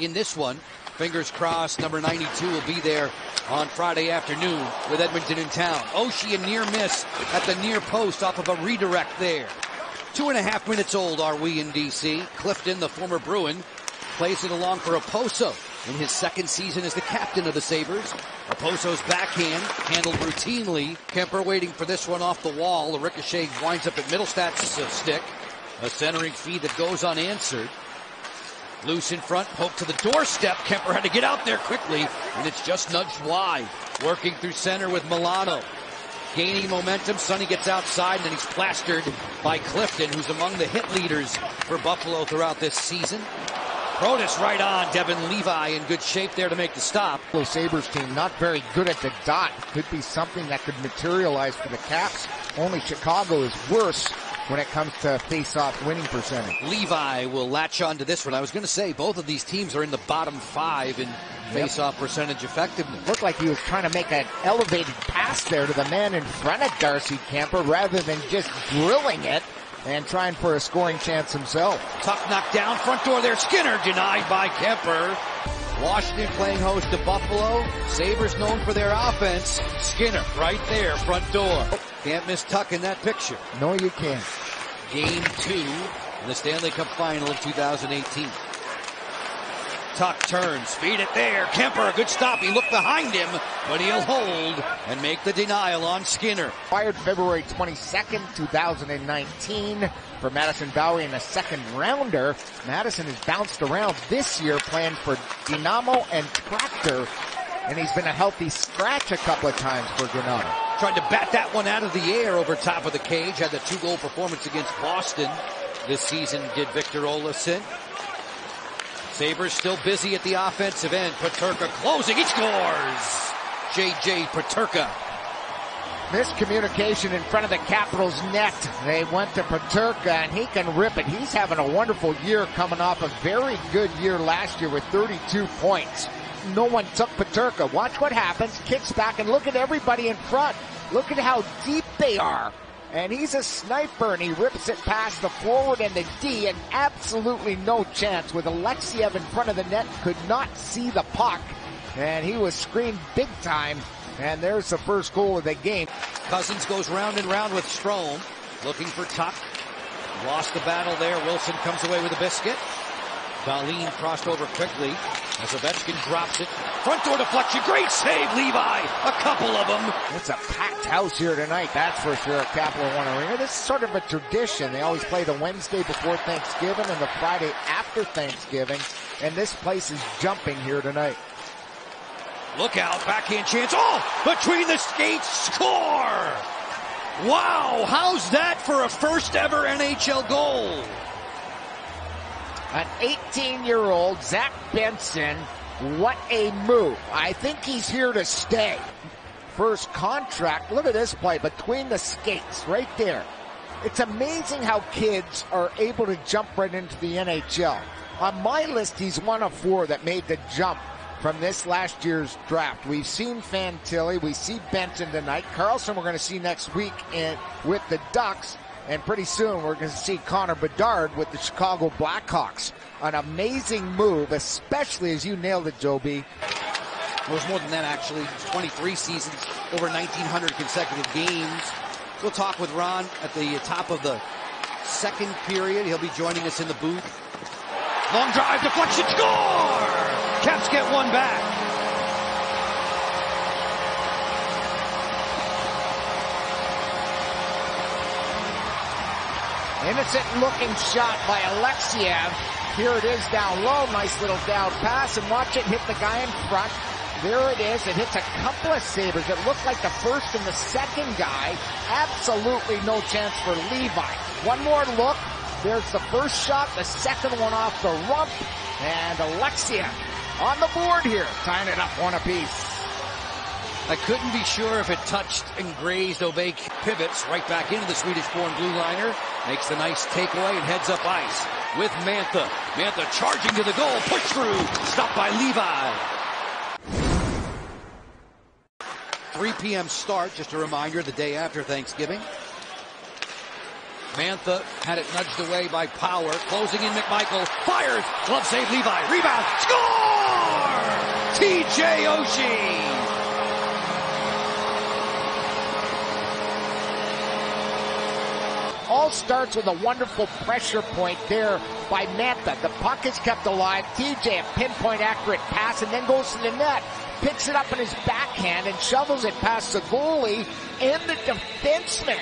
in this one. Fingers crossed, number 92 will be there on Friday afternoon with Edmonton in town. Oshie a near miss at the near post off of a redirect there. Two and a half minutes old are we in DC. Clifton, the former Bruin, plays it along for Okposo in his second season as the captain of the Sabres. Okposo's backhand handled routinely. Kuemper waiting for this one off the wall. The ricochet winds up at Mittelstadt's uh, stick. A centering feed that goes unanswered. Loose in front, poke to the doorstep. Kuemper had to get out there quickly, and it's just nudged wide. Working through center with Milano. Gaining momentum, Sonny gets outside, and then he's plastered by Clifton, who's among the hit leaders for Buffalo throughout this season. Protas right on. Devin Levi in good shape there to make the stop. Buffalo Sabres team not very good at the dot. Could be something that could materialize for the Caps. Only Chicago is worse when it comes to face-off winning percentage. Levi will latch on to this one. I was going to say both of these teams are in the bottom five in face-off percentage effectiveness. Looked like he was trying to make an elevated pass there to the man in front of Darcy Kuemper rather than just drilling it and trying for a scoring chance himself. Tuch knocked down front door there. Skinner denied by Kuemper. Washington playing host to Buffalo. Sabres known for their offense. Skinner right there, front door. Can't miss Tuch in that picture. No, you can't. Game two in the Stanley Cup final of 2018. Tuch turns, feed it there. Kuemper, a good stop. He looked behind him, but he'll hold and make the denial on Skinner. Fired February 22nd, 2019 for Madison Bowey in a second rounder. Madison has bounced around this year playing for Dynamo and Tractor, and he's been a healthy scratch a couple of times for Granada. Tried to bat that one out of the air over top of the cage. Had the two goal performance against Boston this season, did Victor Olofsson. Sabres still busy at the offensive end. Peterka closing. He scores! J.J. Peterka. Miscommunication in front of the Capitals net. They went to Peterka and he can rip it. He's having a wonderful year coming off a very good year last year with 32 points. No one took Peterka. Watch what happens. Kicks back and look at everybody in front. Look at how deep they are. And he's a sniper and he rips it past the forward and the D and absolutely no chance with Alexeyev in front of the net. Could not see the puck and he was screened big time. And there's the first goal of the game. Cozens goes round and round with Strome, looking for Tuch. Lost the battle there. Wilson comes away with a biscuit. Dahlin crossed over quickly as Ovechkin drops it. Front door deflection. Great save, Levi. A couple of them. It's a packed house here tonight, that's for sure, at Capital One Arena. This is sort of a tradition. They always play the Wednesday before Thanksgiving and the Friday after Thanksgiving. And this place is jumping here tonight. Look out, backhand chance. Oh, between the skates, score! Wow, how's that for a first ever NHL goal? An 18 year old Zach Benson. What a move. I think he's here to stay. First contract. Look at this play between the skates right there. It's amazing how kids are able to jump right into the NHL. On my list, he's one of four that made the jump from this last year's draft. We've seen Fantilli, we see Benson tonight. Carlsson, we're going to see next week in, with the Ducks. And pretty soon we're going to see Connor Bedard with the Chicago Blackhawks. An amazing move, especially as you nailed it, Joe B. It was more than that actually. 23 seasons, over 1900 consecutive games. We'll talk with Ron at the top of the second period. He'll be joining us in the booth. Long drive, deflection, score! Caps get one back. Innocent looking shot by Alexeyev. Here it is down low. Nice little down pass and watch it hit the guy in front. There it is. It hits a couple of Sabres. It looked like the first and the second guy. Absolutely no chance for Levi. One more look. There's the first shot, the second one off the rump, and Alexeyev on the board here, tying it up one apiece. I couldn't be sure if it touched and grazed Obey pivots right back into the Swedish-born blue liner. Makes the nice takeaway and heads up ice with Mantha. Mantha charging to the goal, push through, stopped by Levi. 3 p.m. start, just a reminder, the day after Thanksgiving. Mantha had it nudged away by Power. Closing in McMichael. Fires. Glove save Levi. Rebound. Score! TJ Oshie. All starts with a wonderful pressure point there by Mantha. The puck is kept alive. TJ, a pinpoint accurate pass, and then goes to the net. Picks it up in his backhand and shovels it past the goalie and the defenseman.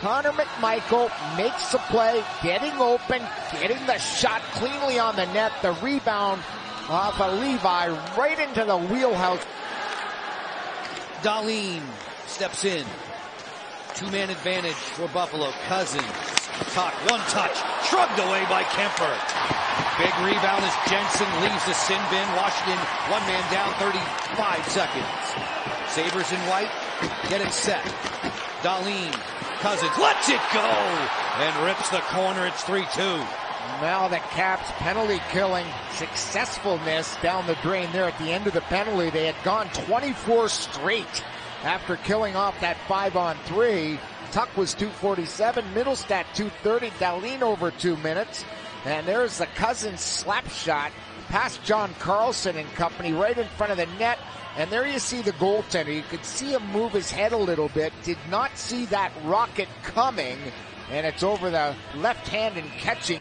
Connor McMichael makes the play, getting open, getting the shot cleanly on the net. The rebound off of Levi right into the wheelhouse. Dahlin steps in. Two-man advantage for Buffalo. Cozens. One touch. Shrugged away by Kuemper. Big rebound as Jensen leaves the sin bin. Washington one man down 35 seconds. Sabres in white. Get it set. Dahlin. Cozens lets it go and rips the corner. It's 3-2. Now the Caps penalty killing successfulness down the drain there at the end of the penalty. They had gone 24 straight after killing off that five on three. Tuch was 247, Mittelstadt 230, Dahlin over two minutes. And there's the Cozens slap shot past John Carlson and company right in front of the net. And there you see the goaltender. You could see him move his head a little bit. Did not see that rocket coming. And it's over the left hand and catching.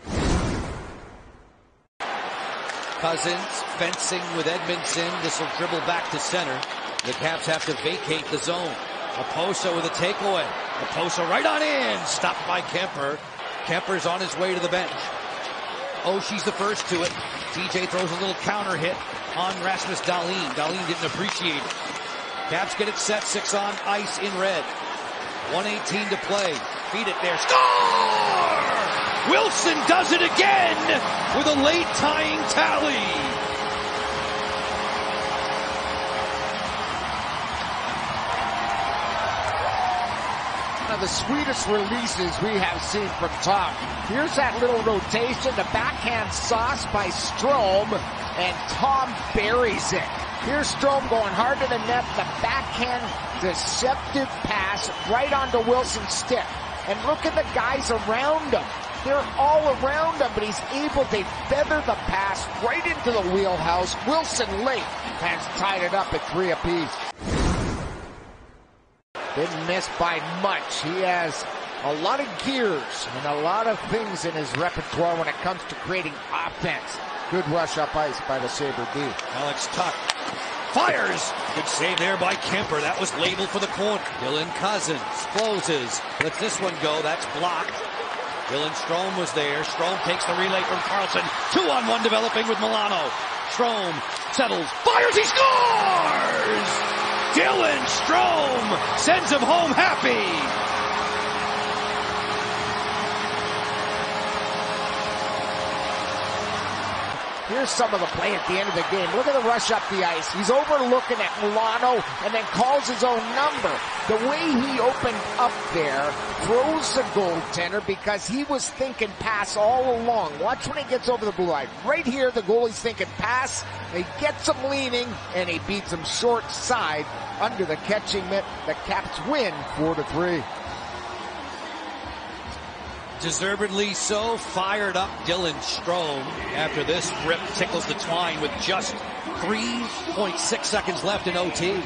Cozens fencing with Edmundson. This will dribble back to center. The Caps have to vacate the zone. Okposo with a takeaway. Okposo right on in. Stopped by Kuemper. Kuemper's on his way to the bench. Oh, she's the first to it. TJ throws a little counter hit on Rasmus Dahlin. Dahlin didn't appreciate it. Caps get it set. Six on ice in red. 118 to play. Feed it there. Score! Wilson does it again with a late tying tally. One of the sweetest releases we have seen from Tom. Here's that little rotation, the backhand sauce by Strome, and Tom buries it. Here's Strome going hard to the net, the backhand deceptive pass right onto Wilson's stick. And look at the guys around him. They're all around him, but he's able to feather the pass right into the wheelhouse. Wilson late has tied it up at three apiece. Didn't miss by much. He has a lot of gears and a lot of things in his repertoire when it comes to creating offense. Good rush up ice by the Sabre D. Alex Tuch fires. Good save there by Kuemper. That was labeled for the corner. Dylan Cozens closes. Lets this one go. That's blocked. Dylan Strome was there. Strome takes the relay from Carlson. Two on one developing with Milano. Strome settles, fires, he scores! Dylan Strome sends him home happy. Here's some of the play at the end of the game. Look at the rush up the ice. He's overlooking at Milano and then calls his own number. The way he opened up there throws the goaltender because he was thinking pass all along. Watch when he gets over the blue line. Right here, the goalie's thinking pass. He gets him leaning and he beats him short side under the catching mitt. The Caps win four to three. Deservedly so, fired up Dylan Strome after this rip tickles the twine with just 3.6 seconds left in OT.